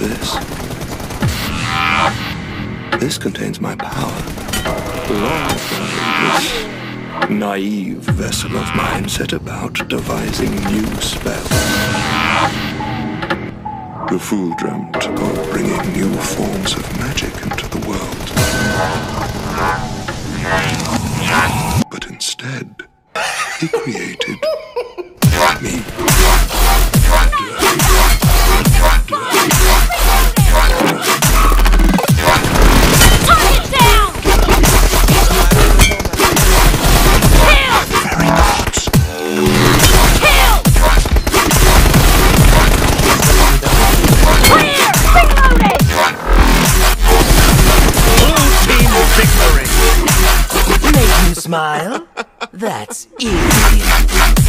this. This contains my power. This naive vessel of mine set about devising new spells. The fool dreamt of bringing new forms of magic into the world. But instead, he created smile? That's easy.